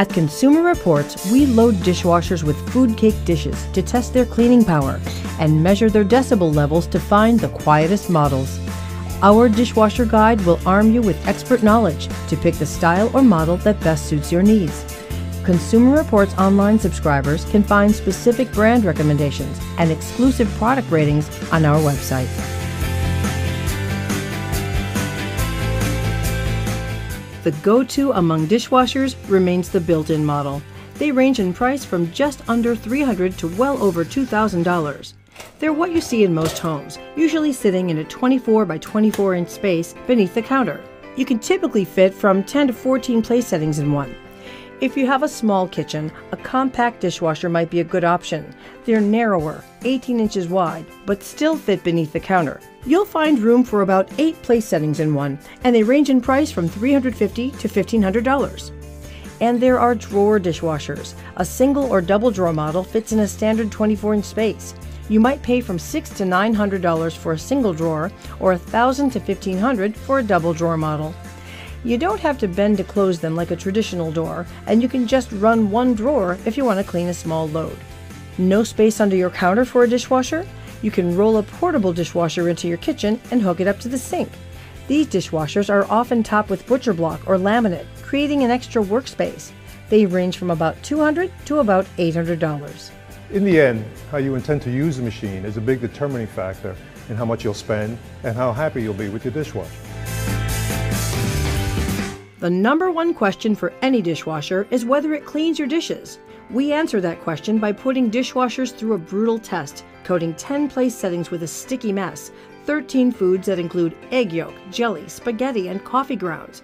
At Consumer Reports, we load dishwashers with food cake dishes to test their cleaning power and measure their decibel levels to find the quietest models. Our dishwasher guide will arm you with expert knowledge to pick the style or model that best suits your needs. Consumer Reports online subscribers can find specific brand recommendations and exclusive product ratings on our website. The go to among dishwashers remains the built in model. They range in price from just under $300 to well over $2,000. They're what you see in most homes, usually sitting in a 24 by 24 inch space beneath the counter. You can typically fit from 10 to 14 place settings in one. If you have a small kitchen, a compact dishwasher might be a good option. They're narrower, 18 inches wide, but still fit beneath the counter. You'll find room for about 8 place settings in one, and they range in price from 350 to $1,500. And there are drawer dishwashers. A single or double drawer model fits in a standard 24 inch space. You might pay from six to nine hundred dollars for a single drawer, or a thousand to 1,500 for a double drawer model. You don't have to bend to close them like a traditional door, and you can just run one drawer if you want to clean a small load. No space under your counter for a dishwasher? You can roll a portable dishwasher into your kitchen and hook it up to the sink. These dishwashers are often topped with butcher block or laminate, creating an extra workspace. They range from about 200 to about $800. In the end, how you intend to use the machine is a big determining factor in how much you'll spend and how happy you'll be with your dishwasher. The number one question for any dishwasher is whether it cleans your dishes. We answer that question by putting dishwashers through a brutal test, coating 10 place settings with a sticky mess, 13 foods that include egg yolk, jelly, spaghetti, and coffee grounds.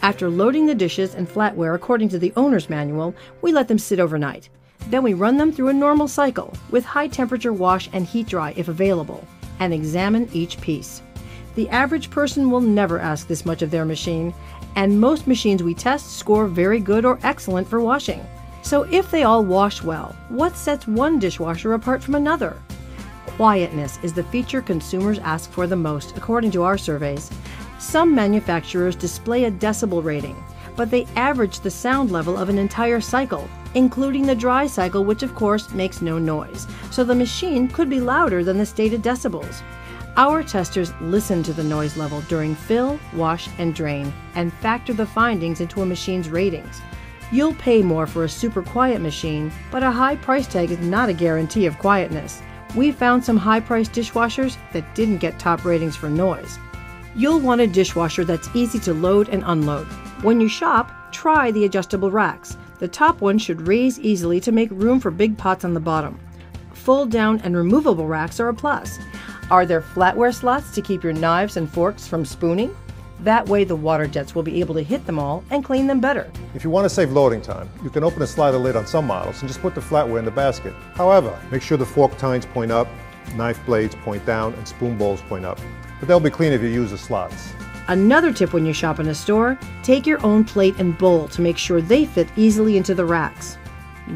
After loading the dishes and flatware according to the owner's manual, we let them sit overnight. Then we run them through a normal cycle with high temperature wash and heat dry if available, and examine each piece. The average person will never ask this much of their machine, and most machines we test score very good or excellent for washing. So if they all wash well, what sets one dishwasher apart from another? Quietness is the feature consumers ask for the most, according to our surveys. Some manufacturers display a decibel rating, but they average the sound level of an entire cycle, including the dry cycle, which of course makes no noise, so the machine could be louder than the stated decibels. Our testers listen to the noise level during fill, wash, and drain and factor the findings into a machine's ratings. You'll pay more for a super quiet machine, but a high price tag is not a guarantee of quietness. We found some high priced dishwashers that didn't get top ratings for noise. You'll want a dishwasher that's easy to load and unload. When you shop, try the adjustable racks. The top one should raise easily to make room for big pots on the bottom. Fold down and removable racks are a plus. Are there flatware slots to keep your knives and forks from spooning? That way, the water jets will be able to hit them all and clean them better. If you want to save loading time, you can open a slider lid on some models and just put the flatware in the basket. However, make sure the fork tines point up, knife blades point down, and spoon bowls point up. But they'll be clean if you use the slots. Another tip when you shop in a store take your own plate and bowl to make sure they fit easily into the racks.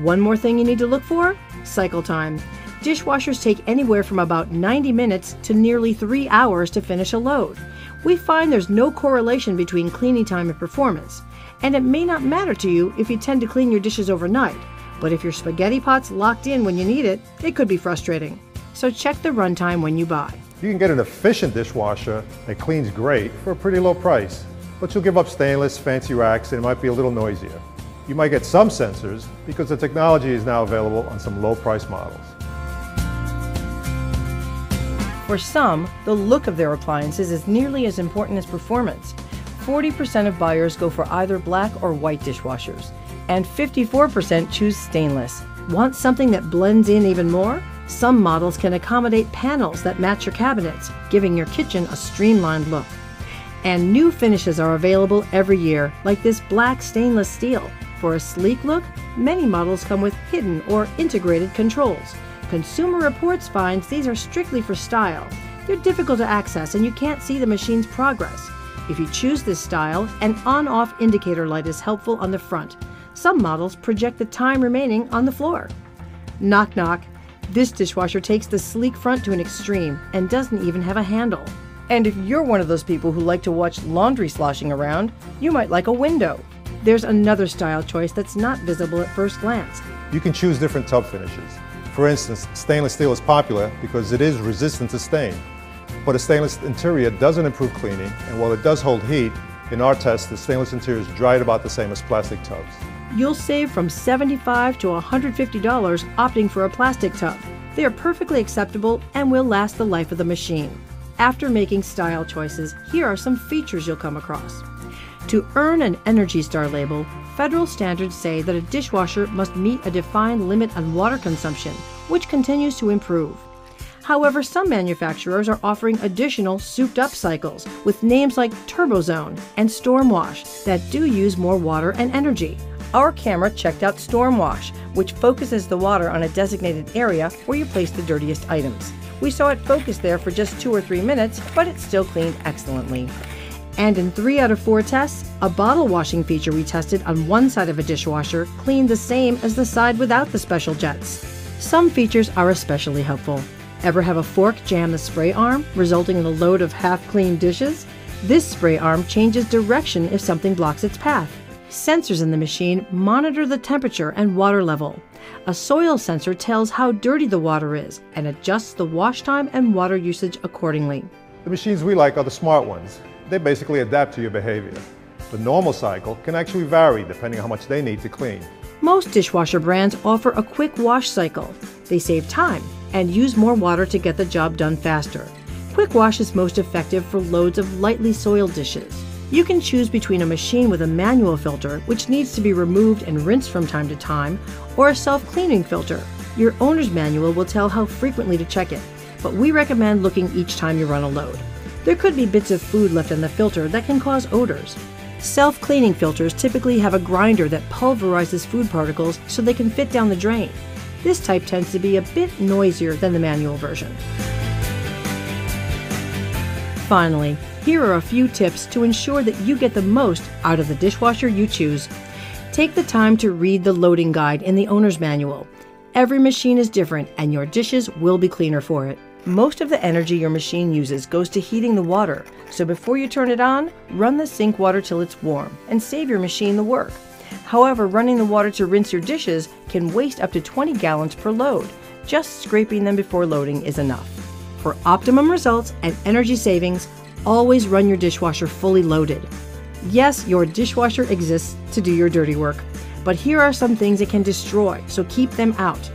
One more thing you need to look for cycle time. Dishwashers take anywhere from about 90 minutes to nearly 3 hours to finish a load we find there's no correlation between cleaning time and performance. And it may not matter to you if you tend to clean your dishes overnight, but if your spaghetti pot's locked in when you need it, it could be frustrating. So check the runtime when you buy. You can get an efficient dishwasher that cleans great for a pretty low price, but you'll give up stainless, fancy racks, and it might be a little noisier. You might get some sensors because the technology is now available on some low price models. For some, the look of their appliances is nearly as important as performance. 40% of buyers go for either black or white dishwashers, and 54% choose stainless. Want something that blends in even more? Some models can accommodate panels that match your cabinets, giving your kitchen a streamlined look. And new finishes are available every year, like this black stainless steel. For a sleek look, many models come with hidden or integrated controls. Consumer Reports finds these are strictly for style. They're difficult to access and you can't see the machine's progress. If you choose this style, an on-off indicator light is helpful on the front. Some models project the time remaining on the floor. Knock knock. This dishwasher takes the sleek front to an extreme and doesn't even have a handle. And if you're one of those people who like to watch laundry sloshing around, you might like a window. There's another style choice that's not visible at first glance. You can choose different tub finishes. For instance, stainless steel is popular because it is resistant to stain. But a stainless interior doesn't improve cleaning, and while it does hold heat, in our test, the stainless interiors dried about the same as plastic tubs. You'll save from 75 to $150 opting for a plastic tub. They are perfectly acceptable and will last the life of the machine. After making style choices, here are some features you'll come across. To earn an Energy Star label, federal standards say that a dishwasher must meet a defined limit on water consumption, which continues to improve. However, some manufacturers are offering additional souped up cycles with names like TurboZone and Stormwash that do use more water and energy. Our camera checked out Stormwash, which focuses the water on a designated area where you place the dirtiest items. We saw it focus there for just two or three minutes, but it still cleaned excellently. And in three out of four tests, a bottle washing feature we tested on one side of a dishwasher cleaned the same as the side without the special jets. Some features are especially helpful. Ever have a fork jam the spray arm, resulting in a load of half clean dishes? This spray arm changes direction if something blocks its path. Sensors in the machine monitor the temperature and water level. A soil sensor tells how dirty the water is and adjusts the wash time and water usage accordingly. The machines we like are the smart ones. They basically adapt to your behavior. The normal cycle can actually vary depending on how much they need to clean. Most dishwasher brands offer a quick wash cycle. They save time and use more water to get the job done faster. Quick wash is most effective for loads of lightly soiled dishes. You can choose between a machine with a manual filter, which needs to be removed and rinsed from time to time, or a self cleaning filter. Your owner's manual will tell how frequently to check it, but we recommend looking each time you run a load. There could be bits of food left in the filter that can cause odors. Self cleaning filters typically have a grinder that pulverizes food particles so they can fit down the drain. This type tends to be a bit noisier than the manual version. Finally, here are a few tips to ensure that you get the most out of the dishwasher you choose. Take the time to read the loading guide in the owner's manual. Every machine is different and your dishes will be cleaner for it. Most of the energy your machine uses goes to heating the water, so before you turn it on, run the sink water till it's warm and save your machine the work. However, running the water to rinse your dishes can waste up to 20 gallons per load. Just scraping them before loading is enough. For optimum results and energy savings, always run your dishwasher fully loaded. Yes, your dishwasher exists to do your dirty work, but here are some things it can destroy, so keep them out.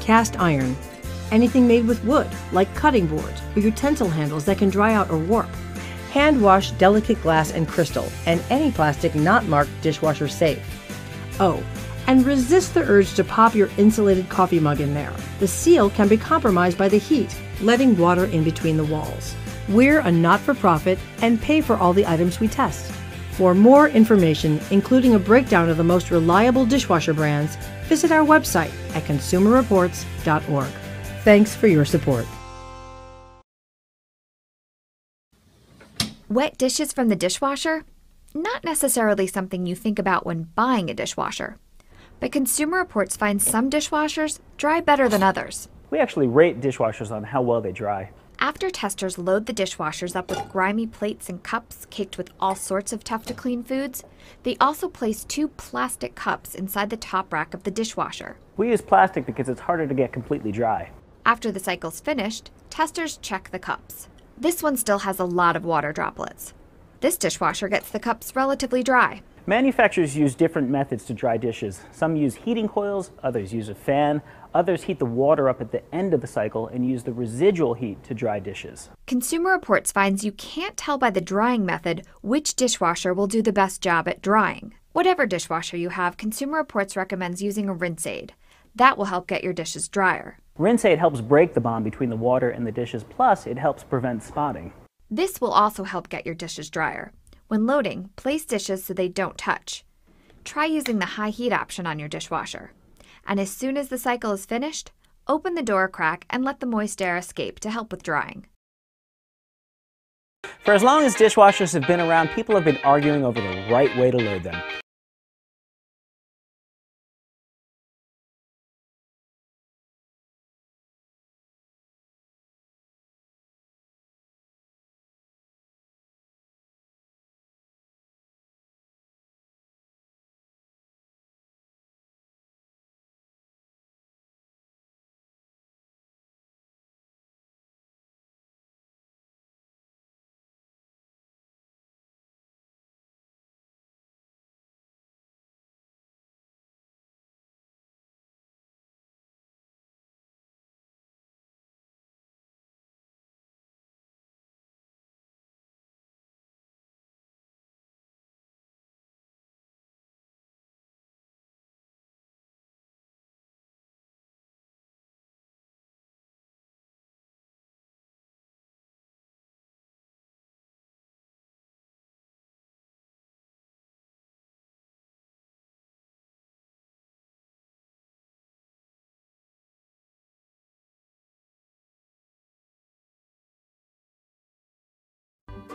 Cast iron, anything made with wood, like cutting boards or utensil handles that can dry out or warp. Hand wash delicate glass and crystal, and any plastic not marked dishwasher safe. Oh, and resist the urge to pop your insulated coffee mug in there. The seal can be compromised by the heat, letting water in between the walls. We're a not for profit and pay for all the items we test. For more information, including a breakdown of the most reliable dishwasher brands, visit our website at consumerreports.org. Thanks for your support. Wet dishes from the dishwasher? Not necessarily something you think about when buying a dishwasher. But Consumer Reports finds some dishwashers dry better than others. We actually rate dishwashers on how well they dry. After testers load the dishwashers up with grimy plates and cups caked with all sorts of tough to clean foods, they also place two plastic cups inside the top rack of the dishwasher. We use plastic because it's harder to get completely dry. After the cycle's finished, testers check the cups. This one still has a lot of water droplets. This dishwasher gets the cups relatively dry. Manufacturers use different methods to dry dishes. Some use heating coils, others use a fan, others heat the water up at the end of the cycle and use the residual heat to dry dishes. Consumer Reports finds you can't tell by the drying method which dishwasher will do the best job at drying. Whatever dishwasher you have, Consumer Reports recommends using a rinse aid. That will help get your dishes drier. Rinse aid helps break the bond between the water and the dishes, plus it helps prevent spotting. This will also help get your dishes drier. When loading, place dishes so they don't touch. Try using the high heat option on your dishwasher. And as soon as the cycle is finished, open the door crack and let the moist air escape to help with drying. For as long as dishwashers have been around, people have been arguing over the right way to load them.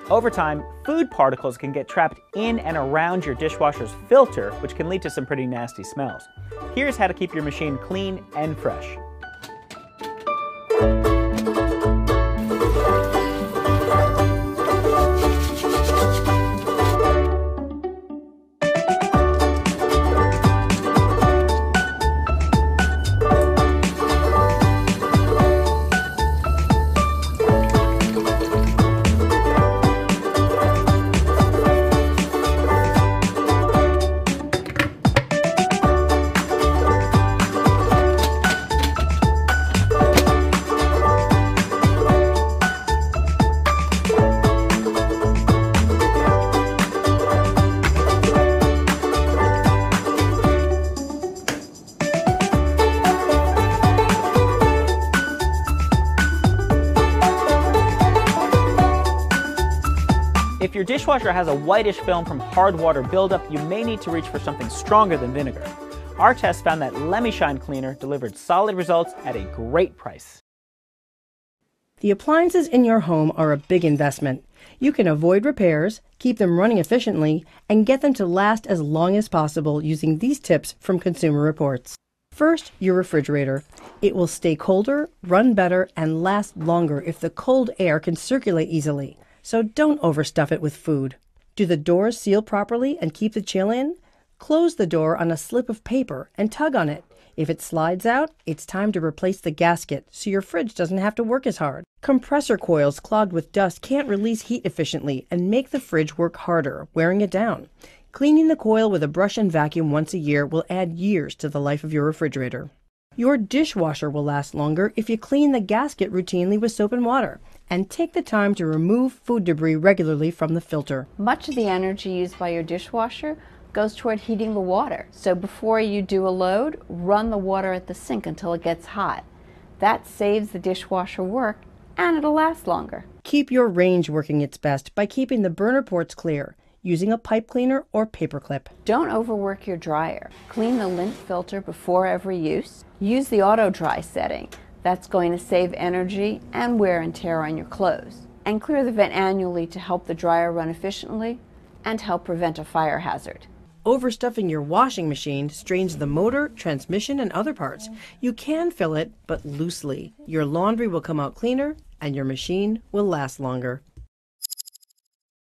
Over time, food particles can get trapped in and around your dishwasher's filter, which can lead to some pretty nasty smells. Here's how to keep your machine clean and fresh. Dishwasher has a whitish film from hard water buildup, you may need to reach for something stronger than vinegar. Our test found that Lemi Shine Cleaner delivered solid results at a great price. The appliances in your home are a big investment. You can avoid repairs, keep them running efficiently, and get them to last as long as possible using these tips from Consumer Reports. First, your refrigerator. It will stay colder, run better, and last longer if the cold air can circulate easily so don't overstuff it with food. Do the doors seal properly and keep the chill in? Close the door on a slip of paper and tug on it. If it slides out, it's time to replace the gasket so your fridge doesn't have to work as hard. Compressor coils clogged with dust can't release heat efficiently and make the fridge work harder, wearing it down. Cleaning the coil with a brush and vacuum once a year will add years to the life of your refrigerator. Your dishwasher will last longer if you clean the gasket routinely with soap and water and take the time to remove food debris regularly from the filter. Much of the energy used by your dishwasher goes toward heating the water. So before you do a load, run the water at the sink until it gets hot. That saves the dishwasher work and it'll last longer. Keep your range working its best by keeping the burner ports clear using a pipe cleaner or paper clip. Don't overwork your dryer. Clean the lint filter before every use. Use the auto dry setting. That's going to save energy and wear and tear on your clothes. And clear the vent annually to help the dryer run efficiently and help prevent a fire hazard. Overstuffing your washing machine strains the motor, transmission, and other parts. You can fill it, but loosely. Your laundry will come out cleaner and your machine will last longer.